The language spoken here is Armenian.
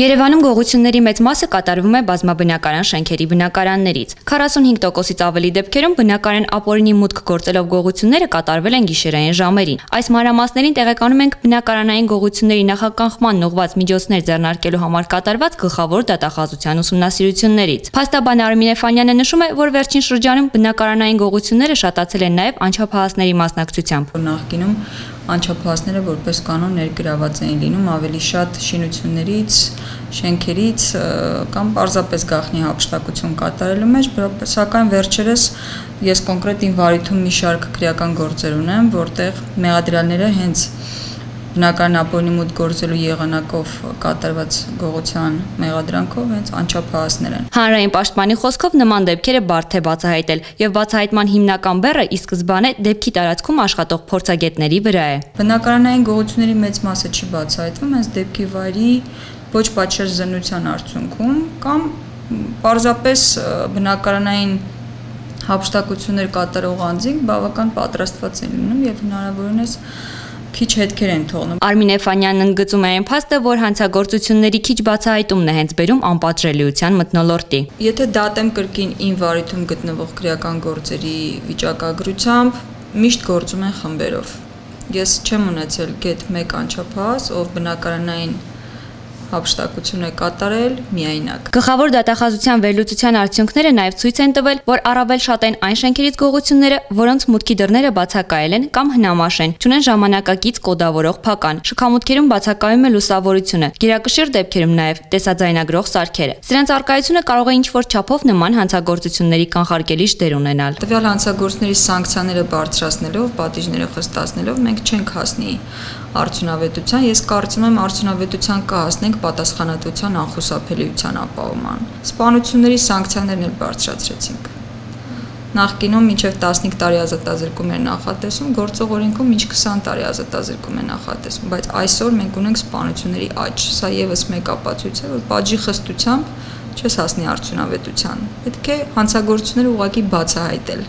Երևանում գողությունների մեծ մասը կատարվում է բազմաբնակարան շենքերի բնակարաններից։ 45%-ից ավելի դեպքերում բնակարան ապօրինի մուտք գործելով գողությունները կատարվել են գիշերային ժամերին։ Այս մանրամասներին տեղեկանում ենք բնակարանային գողությունների նախականխման ուղղված միջոցներ ձեռնարկելու համար կատարված գլխավոր դատախազության ուսումնասիրություններից։ Փաստաբան Արմին Էֆանյանը նշում է, որ վերջին շրջանում բնակարանային գողությունները շատացել են նաև անչափահասների մասնակցությամբ։ Նախկինում անչափահասները որպես կանոն ներգրաված էին լինում ավելի շատ շինություններից, շենքերից կամ պարզապես գախնի հապշտակություն կատարելու մեջ, սակայն վերջերս ես կոնկրետ իմ վարիթում մի շարք քրեական գործեր ունեմ, որտեղ մեղադրյալները հենց բնական ապօրինի մուտք գործելու եղանակով կատարված գողության մեղադրանքով հենց անչափահասներ են։ Հանրային պաշտպանի խոսքով նման դեպքերը բարդ է բացահայտել եւ բացահայտման հիմնական բեռը ի սկզբանե դեպքի տարածքում աշխատող փորձագետների վրա է։ Բնակարանային գողությունների մեծ մասը չի բացահայտվում հենց դեպքի վայրի ոչ պատշաճ զննության արդյունքում կամ պարզապես բնակարանային հապշտակություններ կատարող անձինք բավական պատրաստված են լինում եւ հնարավորինս քիչ հետքեր են թողնում։ Արմին Էֆանյանն ընդգծում է այն փաստը, որ հանցագործությունների քիչ բացահայտումն է հենց բերում անպատժելիության մթնոլորտի։ Եթե դատեմ կրկին ին վարիթում գտնվող քրեական գործերի վիճակագրությամբ, միշտ գործում են խմբերով։ Ես չեմ ունեցել գետ 1 անչափահաս, ով բնակարանային հապշտակություն է կատարել միայնակ։ Գլխավոր դատախազության վերլուծության արդյունքները նաև ցույց են տվել, որ առավել շատ են այն շենքերից գողությունները, որոնց մուտքի դռները բացակայել են կամ հնամաշ են, ճունեն ժամանակակից կոդավորող փական։ Շքամուտքերում բացակայում է լուսավորությունը, գերակշիռ դեպքերում նաև տեսաձայնագրող սարքերը։ Սրանց արկայությունը կարող է ինչ-որ չափով նման հանցագործությունների կանխարգելիչ դեր ունենալ։ Տվյալ հանցագործների սանկցիաները բարձրացնելով, պատիժները խստացնելով մենք չենք հասնի արդյունավետության, ես կարծում եմ արդյունավետության կհասնենք պատասխանատվության անխուսափելիության ապահովման։ Սպանությունների սանկցիաներն էլ բարձրացրեցինք։ Նախկինում մինչև 15 տարի ազատազրկում էր նախատեսում, գործող օրենքում մինչ 20 տարի ազատազրկում է նախատեսում, բայց այսօր մենք ունենք սպանությունների աճ։ Սա եւս մեկ ապացույց է, որ պատժի խստությամբ չես հասնի արդյունավետության։ Պետք է հանցագործությունները ուղղակի բացահայտել։